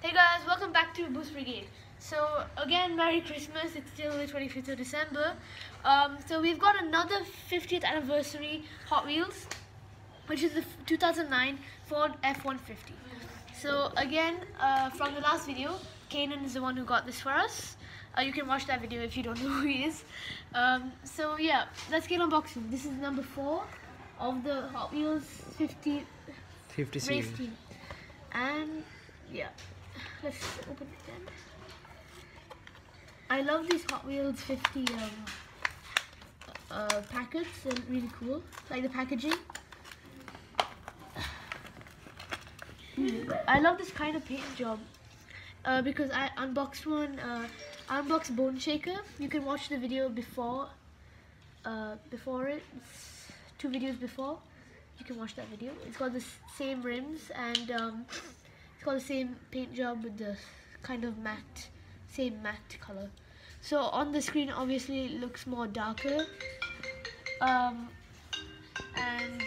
Hey guys, welcome back to Boost Brigade. So again, Merry Christmas. It's still the 25th of December. Um, so we've got another 50th anniversary Hot Wheels, which is the 2009 Ford F-150. So again, uh, from the last video, Kanan is the one who got this for us. Uh, you can watch that video if you don't know who he is. Um, so yeah, let's get unboxing. This is number four of the Hot Wheels 50 50 race series. team. And yeah, let's open it then. I love these Hot Wheels 50 um, uh, packets. They're really cool. Like the packaging. I love this kind of paint job uh, because I unboxed one. Uh, I unboxed Bone Shaker. You can watch the video before. Uh, before it, it's two videos before. You can watch that video. It's got the same rims and um, it's got the same paint job with the kind of matte, same matte color. So on the screen, obviously, it looks more darker. Um, and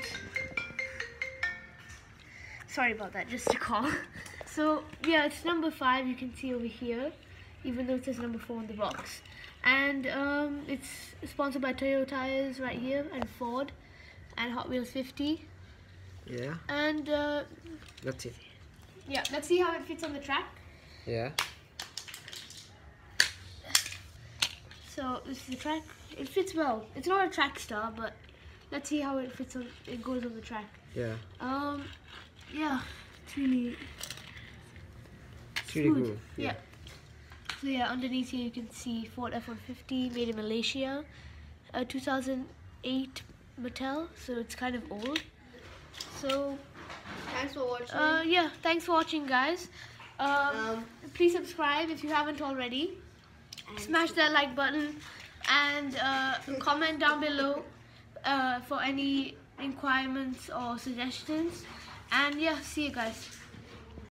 sorry about that, just a call. So yeah, it's number five. You can see over here, even though it says number four on the box. And um, it's sponsored by Toyo Tires right here and Ford and Hot Wheels 50. Yeah, And uh, that's it. Yeah, let's see how it fits on the track. Yeah. So this is the track. It fits well. It's not a track star, but let's see how it fits on. It goes on the track. Yeah. Um, yeah, it's really It's really smooth. cool. Yeah. So yeah, underneath here you can see Ford F-150 made in Malaysia, uh, 2008 Mattel. So it's kind of old. So Thanks for watching. uh, yeah, thanks for watching, guys. Um, Um, please subscribe if you haven't already. Smash that like button and uh, comment down below uh, for any inquirements or suggestions. And yeah, see you guys.